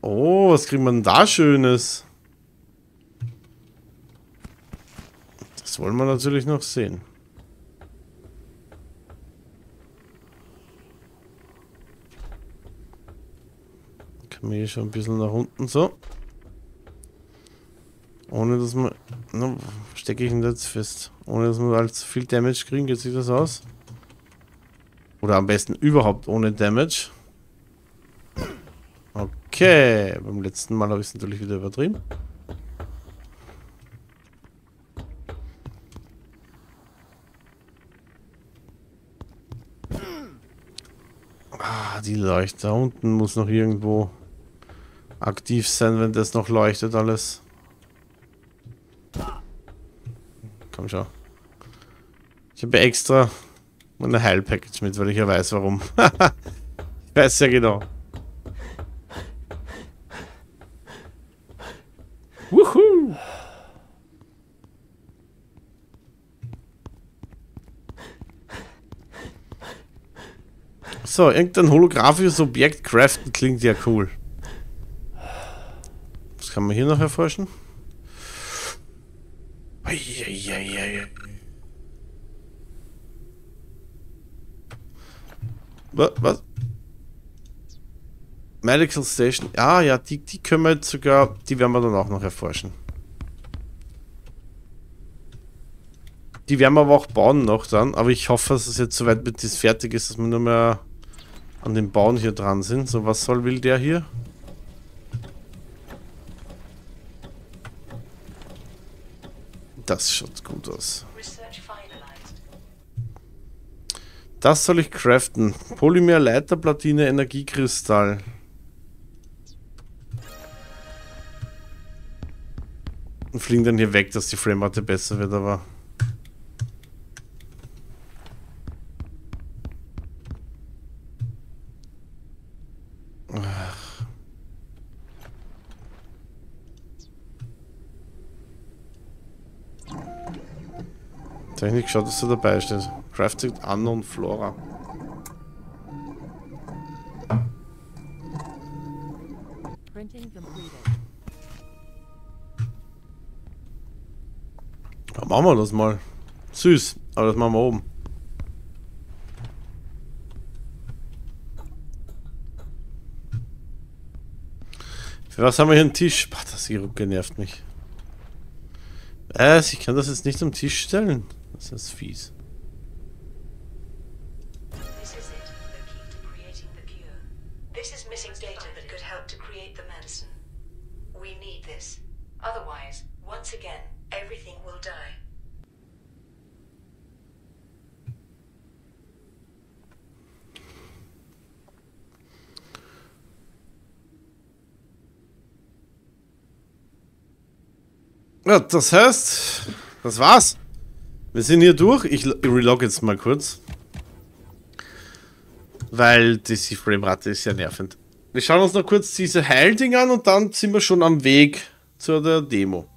Oh, was kriegt man da Schönes? Das wollen wir natürlich noch sehen. Kann man hier schon ein bisschen nach unten so. Ohne dass man... Stecke ich ihn jetzt fest. Ohne dass wir allzu viel Damage kriegen, geht sich das aus? Oder am besten überhaupt ohne Damage. Okay, beim letzten Mal habe ich es natürlich wieder übertrieben. Ah, die Leuchte. Da unten muss noch irgendwo aktiv sein, wenn das noch leuchtet alles. Komm schon. Ich habe extra und ein Heilpackage mit, weil ich ja weiß, warum. ich weiß ja genau. Wuhu! So, irgendein holographisches Objekt craften klingt ja cool. Was kann man hier noch erforschen? Was? Medical Station. Ah ja, die, die können wir jetzt sogar, die werden wir dann auch noch erforschen. Die werden wir aber auch bauen noch dann, aber ich hoffe, dass es jetzt soweit mit das fertig ist, dass wir nur mehr an dem Bauen hier dran sind. So, was soll will der hier? Das schaut gut aus. Das soll ich craften. Polymer, Leiterplatine, Energiekristall. Und fliegen dann hier weg, dass die Framerate besser wird, aber... Ach. Technik schaut, dass da dabei steht. Crafted Unknown Flora. Printing completed. Machen wir das mal. Süß, aber das machen wir oben. Für was haben wir hier einen Tisch? Boah, das Gerucke nervt mich. Was? Ich kann das jetzt nicht am Tisch stellen. Das ist fies. Ja, das heißt, das war's. Wir sind hier durch. Ich relog jetzt mal kurz. Weil die Framerate ist ja nervend. Wir schauen uns noch kurz diese Heilding an und dann sind wir schon am Weg zu der Demo.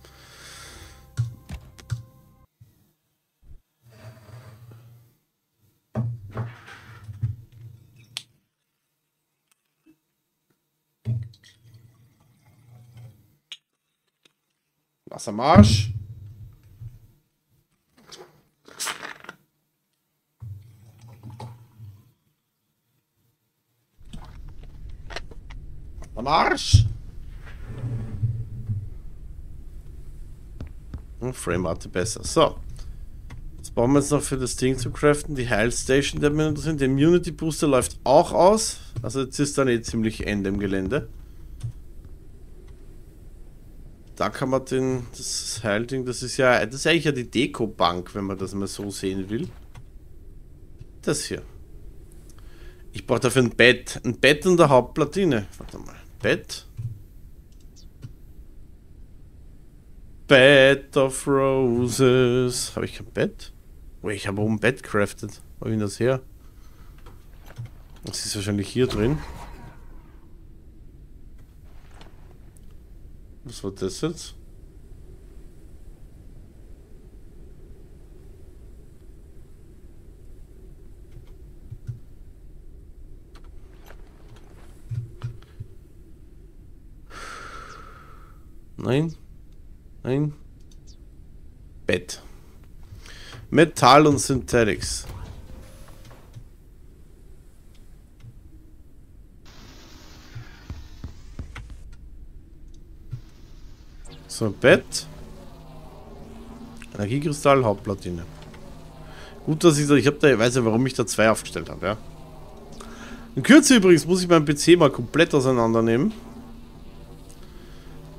Wassermarsch. Am Arsch. Hm, Framerate besser. So. Was brauchen wir jetzt noch für das Ding zu craften? Die Heilstation, der wir sind. Der Immunity Booster läuft auch aus. Also jetzt ist dann eh ziemlich Ende im Gelände. Da kann man den, das Heilding, das ist ja, das ist eigentlich ja die Deko-Bank, wenn man das mal so sehen will. Das hier. Ich brauche dafür ein Bett. Ein Bett und eine Hauptplatine. Warte mal. Bett. Bed of Roses. Habe ich kein Bett? Oh, ich habe oben ein Bett crafted. Wo ich das her? Das ist wahrscheinlich hier drin. Was war das jetzt? Nein. Nein. Bett. Metall und Synthetics. So, Bett. Energiekristall, Hauptplatine. Gut, dass ich da, ich habe da, ich weiß ja, warum ich da zwei aufgestellt habe, ja. In Kürze übrigens muss ich meinen PC mal komplett auseinandernehmen.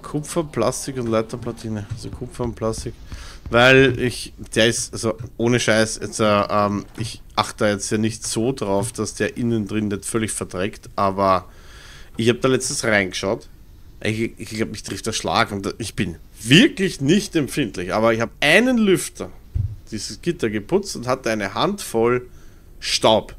Kupfer, Plastik und Leiterplatine. Also Kupfer und Plastik. Weil ich, der ist, also ohne Scheiß, jetzt, äh, ähm, ich achte jetzt ja nicht so drauf, dass der innen drin nicht völlig verdreckt, aber ich habe da letztens reingeschaut. Ich, ich glaube, mich trifft der Schlag und ich bin wirklich nicht empfindlich, aber ich habe einen Lüfter, dieses Gitter geputzt und hatte eine Handvoll Staub.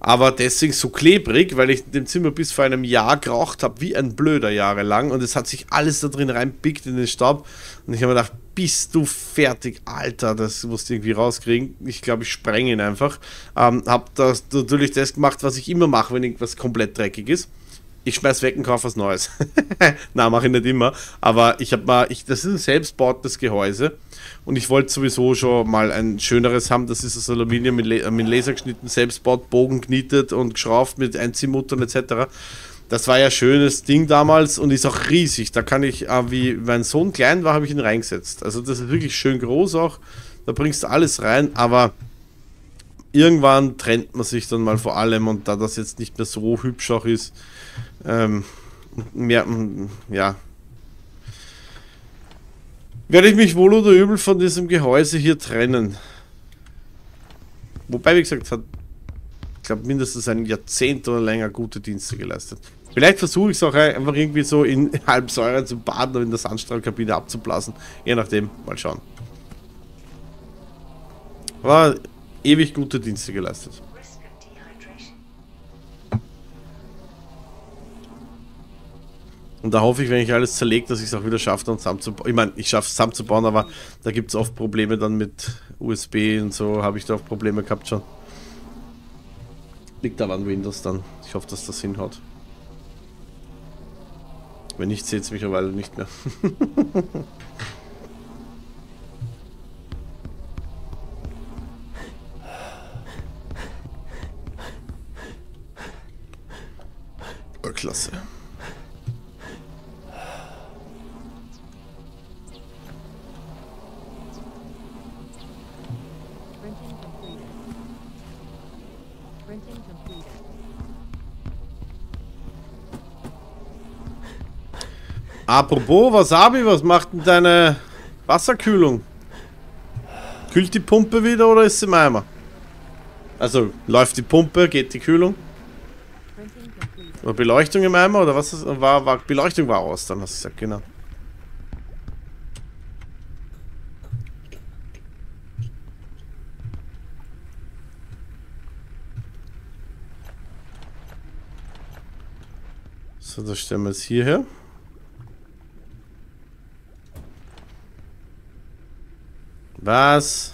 Aber deswegen so klebrig, weil ich in dem Zimmer bis vor einem Jahr geraucht habe, wie ein Blöder jahrelang. Und es hat sich alles da drin reinpickt in den Staub. Und ich habe gedacht, bist du fertig, Alter, das musst du irgendwie rauskriegen. Ich glaube, ich spreng ihn einfach. Ähm, habe das natürlich das gemacht, was ich immer mache, wenn irgendwas komplett dreckig ist. Ich schmeiß weg und kaufe was Neues. Na, mache ich nicht immer. Aber ich habe mal, ich, das ist ein selbstbautes Gehäuse. Und ich wollte sowieso schon mal ein schöneres haben. Das ist aus Aluminium mit, Le mit Laser geschnitten, selbstbaut, Bogen knietet und geschraubt mit Einziehmuttern etc. Das war ja schönes Ding damals und ist auch riesig. Da kann ich, äh, wie mein Sohn klein war, habe ich ihn reingesetzt. Also das ist wirklich schön groß auch. Da bringst du alles rein, aber irgendwann trennt man sich dann mal vor allem und da das jetzt nicht mehr so hübsch auch ist, ähm, mehr, ja, werde ich mich wohl oder übel von diesem Gehäuse hier trennen. Wobei, wie gesagt, hat, ich glaube, mindestens ein Jahrzehnt oder länger gute Dienste geleistet. Vielleicht versuche ich es auch einfach irgendwie so in Halbsäure zu baden und in der Sandstrahlkabine abzublasen. Je nachdem, mal schauen. War ewig gute Dienste geleistet. Und da hoffe ich, wenn ich alles zerlege, dass ich es auch wieder schaffe, dann zusammenzubauen. Ich meine, ich schaffe es zusammenzubauen, aber da gibt es oft Probleme dann mit USB und so, habe ich da auch Probleme gehabt schon. Liegt aber an Windows dann. Ich hoffe, dass das hinhaut. Wenn nicht, seht es mich eine Weile nicht mehr. oh, klasse. Apropos Wasabi, was macht denn deine Wasserkühlung? Kühlt die Pumpe wieder oder ist sie im Eimer? Also läuft die Pumpe, geht die Kühlung? Oder Beleuchtung im Eimer oder was ist, war, war Beleuchtung war aus, dann hast du gesagt, genau. So, das stellen wir jetzt hierher. Was?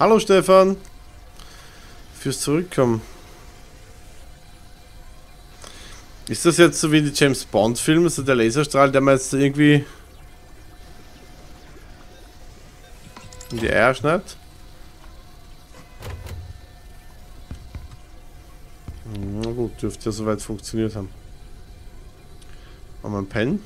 Hallo Stefan. Fürs Zurückkommen. Ist das jetzt so wie die James Bond Filme, so der Laserstrahl, der mir jetzt irgendwie in die Eier schneidet? Na gut, dürfte ja soweit funktioniert haben. Haben wir einen Pen?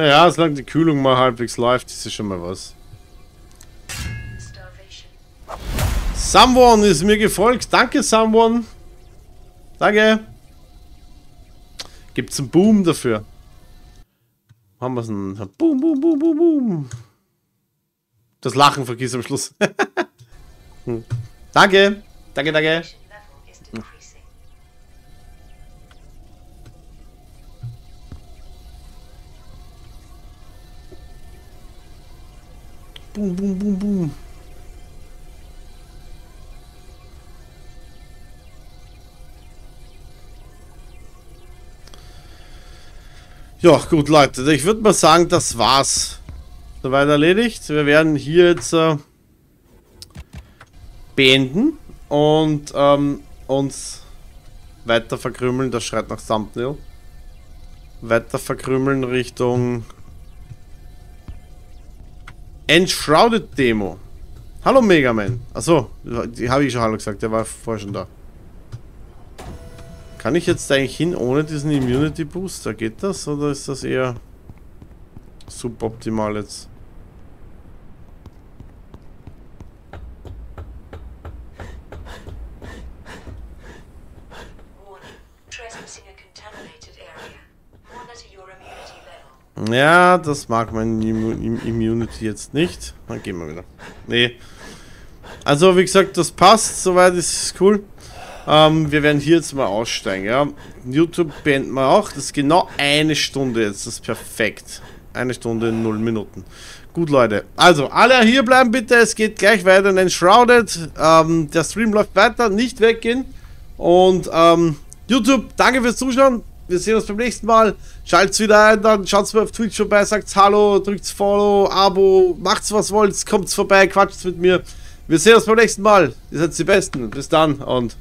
Naja, solange die Kühlung mal halbwegs läuft, ist es schon mal was. Someone ist mir gefolgt. Danke, Someone. Danke. Gibt's einen Boom dafür? Haben wir's einen Boom, Boom, Boom, Boom, Boom. Das Lachen vergiss am Schluss. Hm. danke. Danke, danke. Boom, boom, boom, boom. Ja, gut, Leute. Ich würde mal sagen, das war's. Soweit erledigt. Wir werden hier jetzt äh, beenden und ähm, uns weiter verkrümeln. Das schreit nach Thumbnail. Weiter verkrümeln Richtung Enshrouded Demo. Hallo Mega Man. Achso, die habe ich schon Hallo gesagt, der war vorher schon da. Kann ich jetzt eigentlich hin ohne diesen Immunity Booster? Geht das oder ist das eher suboptimal jetzt? Ja, das mag mein Immu Im- Immunity jetzt nicht. Dann gehen wir wieder. Nee. Also, wie gesagt, das passt. Soweit ist es cool. Ähm, wir werden hier jetzt mal aussteigen. Ja. YouTube beenden wir auch. Das ist genau eine Stunde jetzt. Das ist perfekt. Eine Stunde, null Minuten. Gut, Leute. Also, alle hier bleiben bitte. Es geht gleich weiter in Enshrouded. Ähm, der Stream läuft weiter. Nicht weggehen. Und ähm, YouTube, danke fürs Zuschauen. Wir sehen uns beim nächsten Mal. Schalt's wieder ein, dann schaut's mal auf Twitch vorbei, sagt's Hallo, drückt's Follow, Abo, macht's was wollt, kommt's vorbei, quatscht's mit mir. Wir sehen uns beim nächsten Mal. Ihr seid die Besten. Bis dann und.